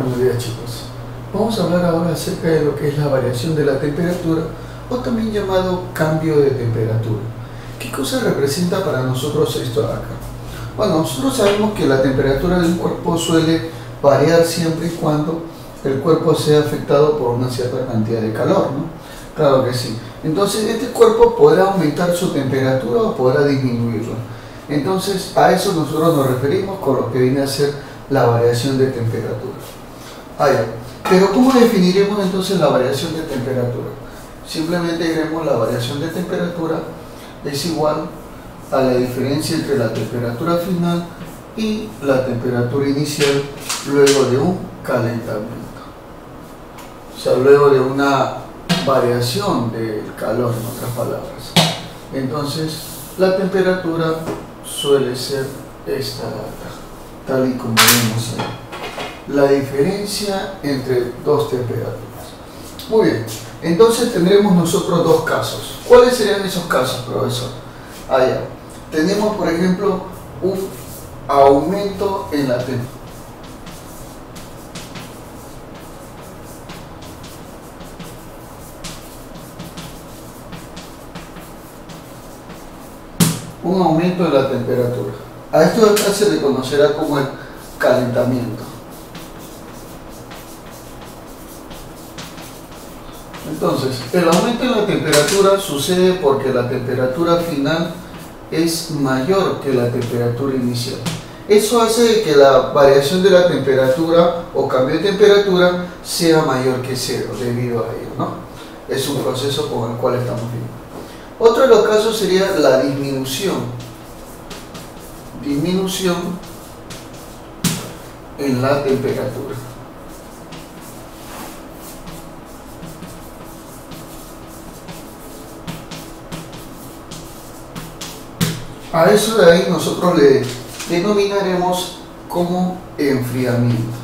Buenos días chicos. Vamos a hablar ahora acerca de lo que es la variación de la temperatura o también llamado cambio de temperatura. ¿Qué cosa representa para nosotros esto de acá? Bueno, nosotros sabemos que la temperatura del cuerpo suele variar siempre y cuando el cuerpo sea afectado por una cierta cantidad de calor, ¿no? Claro que sí. Entonces este cuerpo podrá aumentar su temperatura o podrá disminuirla. Entonces a eso nosotros nos referimos con lo que viene a ser la variación de temperatura. Ah, Pero ¿cómo definiremos entonces la variación de temperatura? Simplemente diremos la variación de temperatura es igual a la diferencia entre la temperatura final y la temperatura inicial luego de un calentamiento. O sea, luego de una variación del calor, en otras palabras. Entonces, la temperatura suele ser esta tal y como vemos ahí. La diferencia entre dos temperaturas. Muy bien, entonces tendremos nosotros dos casos. ¿Cuáles serían esos casos, profesor? Allá. Tenemos, por ejemplo, un aumento en la temperatura un aumento de la temperatura. A esto acá se le conocerá como el calentamiento. Entonces, el aumento de la temperatura sucede porque la temperatura final es mayor que la temperatura inicial. Eso hace que la variación de la temperatura o cambio de temperatura sea mayor que cero debido a ello. ¿no? Es un proceso con el cual estamos viendo. Otro de los casos sería la disminución. Disminución en la temperatura. A eso de ahí nosotros le denominaremos como enfriamiento.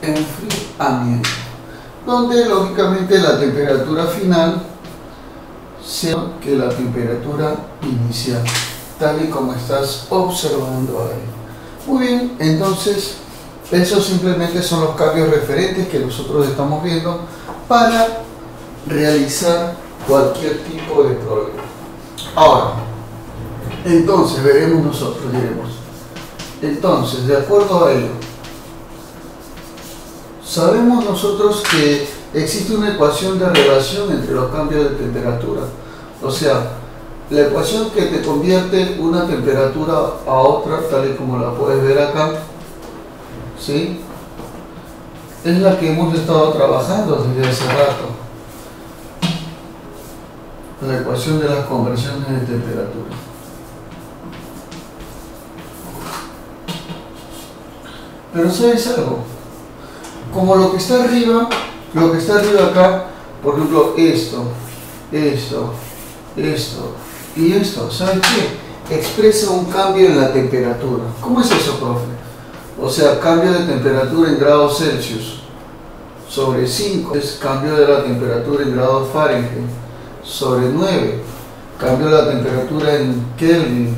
enfriamiento, donde lógicamente la temperatura final sea que la temperatura inicial, tal y como estás observando ahí. Muy bien, entonces esos simplemente son los cambios referentes que nosotros estamos viendo para realizar cualquier tipo de problema. Ahora, entonces veremos nosotros, diremos, entonces, de acuerdo a ello, Sabemos nosotros que existe una ecuación de relación entre los cambios de temperatura. O sea, la ecuación que te convierte una temperatura a otra, tal y como la puedes ver acá, ¿sí? es la que hemos estado trabajando desde hace rato. La ecuación de las conversiones de temperatura. Pero ¿sabes algo? como lo que está arriba, lo que está arriba acá, por ejemplo, esto, esto, esto y esto, ¿sabes qué? Expresa un cambio en la temperatura. ¿Cómo es eso, profe? O sea, cambio de temperatura en grados Celsius sobre 5 es cambio de la temperatura en grados Fahrenheit sobre 9 cambio de la temperatura en Kelvin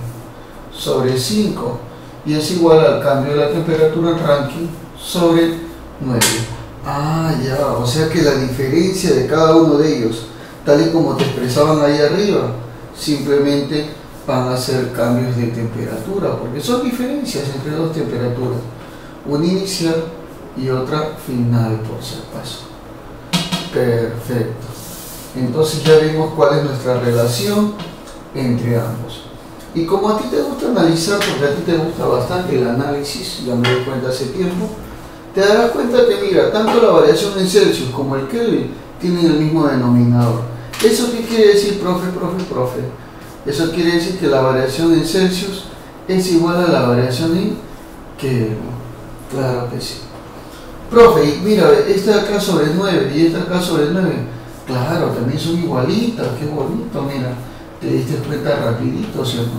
sobre 5 y es igual al cambio de la temperatura en Rankine sobre 9. Ah, ya, o sea que la diferencia de cada uno de ellos, tal y como te expresaban ahí arriba, simplemente van a ser cambios de temperatura, porque son diferencias entre dos temperaturas, una inicial y otra final, por si acaso. Perfecto. Entonces ya vimos cuál es nuestra relación entre ambos. Y como a ti te gusta analizar, porque a ti te gusta bastante el análisis, ya me doy cuenta hace tiempo, te darás cuenta que, mira, tanto la variación en Celsius como el Kelvin tienen el mismo denominador. ¿Eso qué quiere decir, profe, profe, profe? Eso quiere decir que la variación en Celsius es igual a la variación en Kelvin. Claro que sí. Profe, mira, esta acá sobre 9 y esta acá sobre 9. Claro, también son igualitas, qué bonito, mira. Te diste cuenta rapidito, ¿cierto?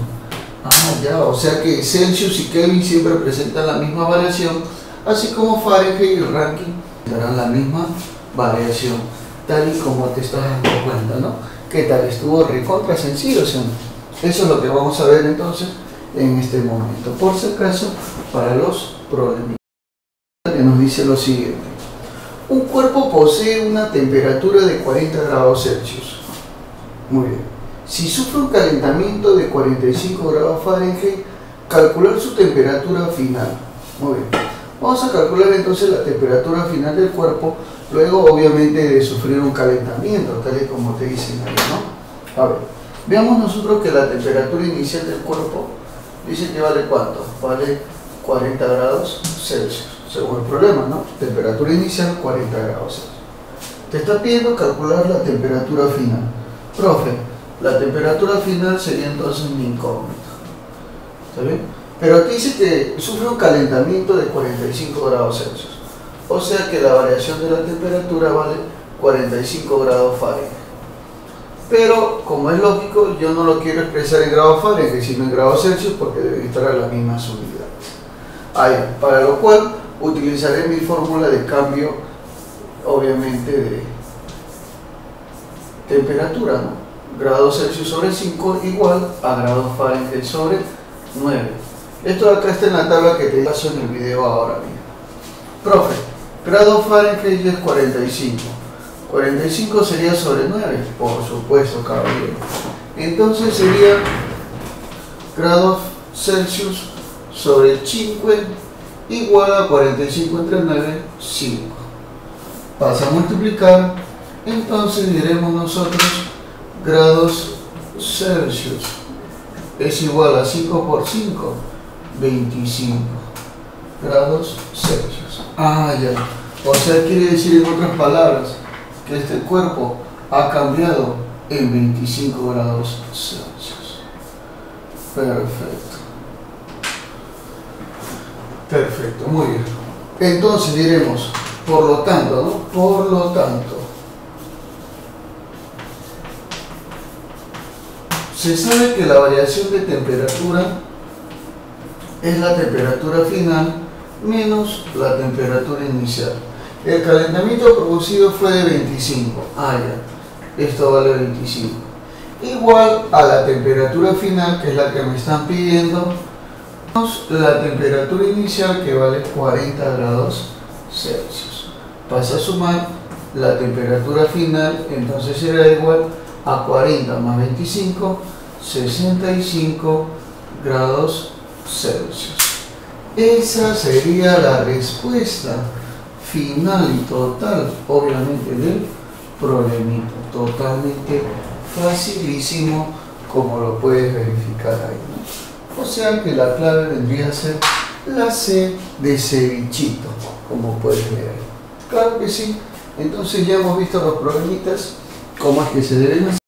Ah, ya, o sea que Celsius y Kelvin siempre presentan la misma variación así como Fahrenheit y Ranking darán la misma variación, tal y como te estás dando cuenta, ¿no? ¿Qué tal? Estuvo recontra sencillo, ¿sí? Eso es lo que vamos a ver entonces en este momento. Por si acaso, para los problemas. Que nos dice lo siguiente. Un cuerpo posee una temperatura de 40 grados Celsius. Muy bien. Si sufre un calentamiento de 45 grados Fahrenheit, calcular su temperatura final. Muy bien. Vamos a calcular entonces la temperatura final del cuerpo, luego obviamente de sufrir un calentamiento, tal y como te dicen ahí, ¿no? A ver, veamos nosotros que la temperatura inicial del cuerpo dice que vale cuánto? Vale 40 grados Celsius según el problema, ¿no? Temperatura inicial 40 grados. Te está pidiendo calcular la temperatura final. Profe, la temperatura final sería entonces mi incógnito. ¿Está bien? Pero te dice que sufre un calentamiento de 45 grados Celsius. O sea que la variación de la temperatura vale 45 grados Fahrenheit. Pero, como es lógico, yo no lo quiero expresar en grados Fahrenheit, sino en grados Celsius porque debe estar a las mismas unidades. Ahí, para lo cual utilizaré mi fórmula de cambio, obviamente, de temperatura, ¿no? Grado Celsius sobre 5 igual a grado Fahrenheit sobre 9. Esto acá está en la tabla que te paso en el video ahora mismo. Profe, grado Fahrenheit es 45. 45 sería sobre 9, por supuesto, caballero. Entonces sería grados Celsius sobre 5 igual a 45 entre 9, 5. Pasa a multiplicar, entonces diremos nosotros grados Celsius es igual a 5 por 5, 25 grados Celsius. Ah, ya. O sea, quiere decir en otras palabras que este cuerpo ha cambiado en 25 grados Celsius. Perfecto. Perfecto, muy bien. Entonces diremos, por lo tanto, ¿no? Por lo tanto, se sabe que la variación de temperatura es la temperatura final menos la temperatura inicial. El calentamiento producido fue de 25. Ah, ya. Esto vale 25. Igual a la temperatura final, que es la que me están pidiendo, la temperatura inicial que vale 40 grados Celsius. Pasa a sumar la temperatura final, entonces será igual a 40 más 25, 65 grados Celsius. Esa sería la respuesta final y total, obviamente, del problemita. Totalmente facilísimo, como lo puedes verificar ahí. O sea que la clave vendría a ser la C de cevichito, como puedes ver. Claro que sí. Entonces ya hemos visto los problemitas, cómo es que se deben hacer.